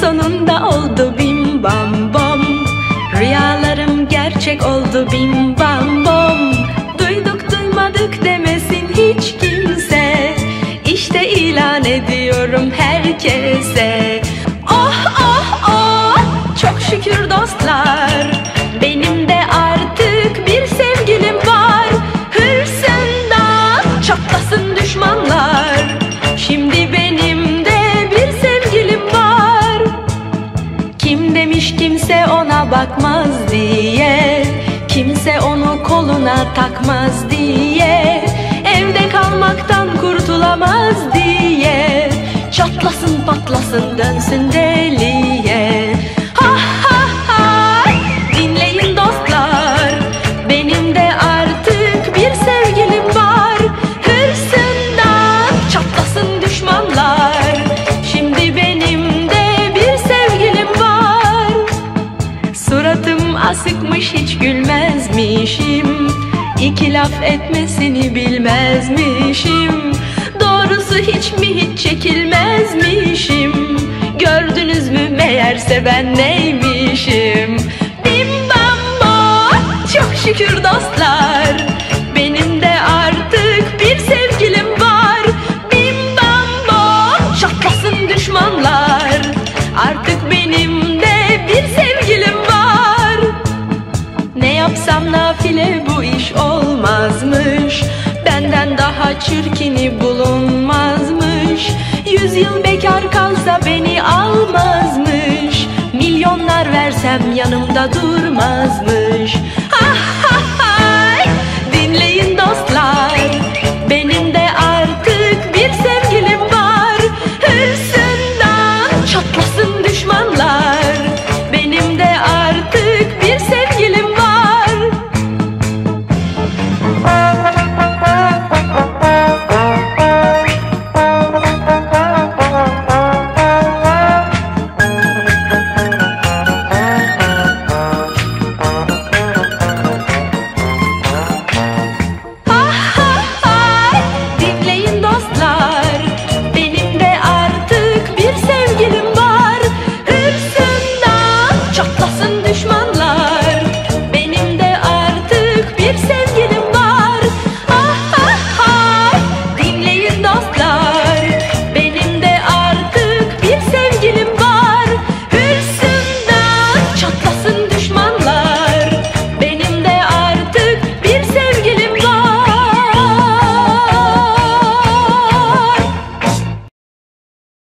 Sonunda oldu bim bam bam Rüyalarım gerçek oldu bim bam. Kimse ona bakmaz diye Kimse onu koluna takmaz diye Evde kalmaktan kurtulamaz diye Çatlasın patlasın dönsün deliye Asıkmış hiç gülmezmişim. İki laf etmesini bilmezmişim. Doğrusu hiç mi hiç çekilmezmişim? Gördünüz mü meğerse ben neymişim? Bim bam bo çok şükür dostlar. Benim de artık bir sevgilim var. Bim bam bo çatlasın düşmanlar. Artık benim yapsam nafile bu iş olmazmış. Benden daha çirkini bulunmazmış. Yüz yıl bekar kalsa beni almazmış. Milyonlar versem yanımda durmazmış. Ah dinleyin dostlar Benim de artık bir sevgilim var. Hırsından çatlasın düşmanlar.